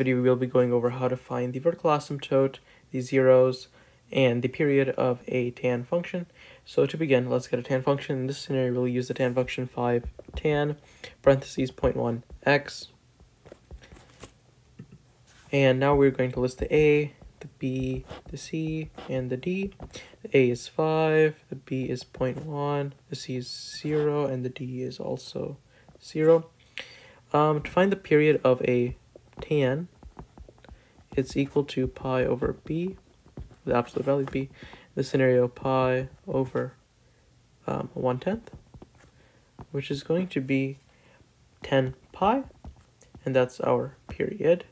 video, we will be going over how to find the vertical asymptote, the zeros, and the period of a tan function. So to begin, let's get a tan function. In this scenario, we'll use the tan function 5 tan parentheses 0.1 x. And now we're going to list the a, the b, the c, and the d. The a is 5, the b is 0.1, the c is 0, and the d is also 0. Um, to find the period of a tan, it's equal to pi over b, the absolute value b. the scenario, pi over um, 1 tenth, which is going to be 10 pi, and that's our period.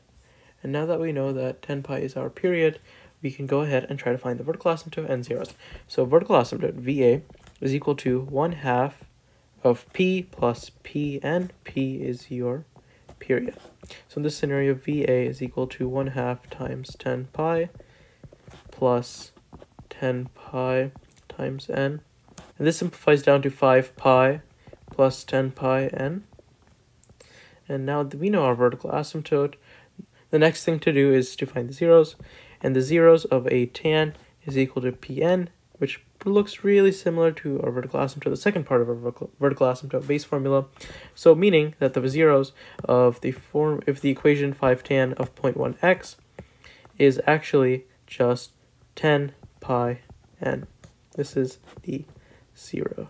And now that we know that 10 pi is our period, we can go ahead and try to find the vertical asymptote and zeros. So vertical asymptote, VA, is equal to 1 half of P plus P, and P is your period. So in this scenario, VA is equal to 1 half times 10 pi plus 10 pi times n. And this simplifies down to 5 pi plus 10 pi n. And now that we know our vertical asymptote, the next thing to do is to find the zeros. And the zeros of a tan is equal to pn, which looks really similar to our vertical asymptote, the second part of our vertical, vertical asymptote base formula. So meaning that the zeros of the form, if the equation 5 tan of 0.1x is actually just 10 pi n. This is the zero.